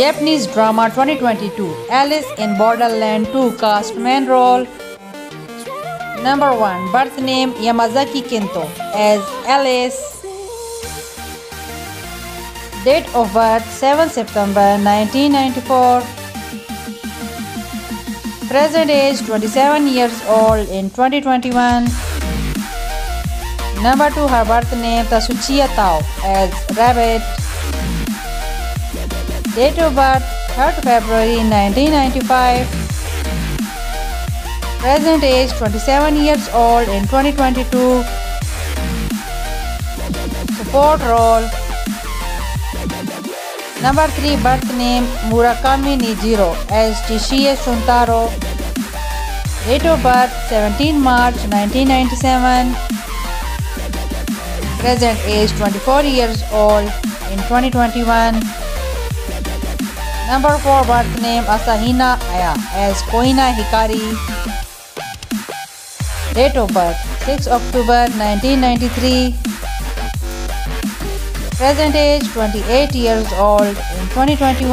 Japanese drama 2022 Alice in Borderland 2 cast main role Number 1 Birth name Yamazaki Kento as Alice. Date of birth 7 September 1994 Present age 27 years old in 2021 Number 2 Her birth name Tsuchiya Tao as Rabbit Date of birth 3rd February 1995. Present age 27 years old in 2022. Support role Number 3 birth name Murakami Nijiro as Chishiya Shuntaro. Date of birth 17 March 1997. Present age 24 years old in 2021. Number 4 birth name Asahina Aya as Kuina Hikari. Date of birth 6 October 1993. Present age 28 years old in 2021.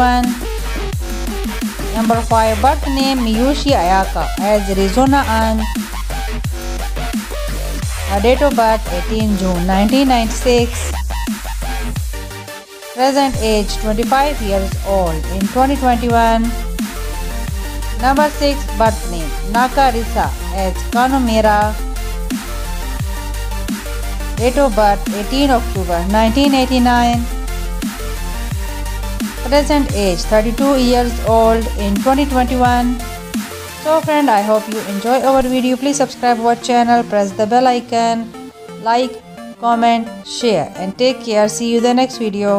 Number 5 birth name Miyoshi Ayaka as Rizuna An. Date of birth 18 June 1996 present age 25 years old. In 2021 number 6 birth name Naka Riisa as Kano Mira date of birth 18 october 1989 present age 32 years old. In 2021 so friend i hope you enjoy our video. Please subscribe our channel press the bell icon like comment share and take care. See you the next video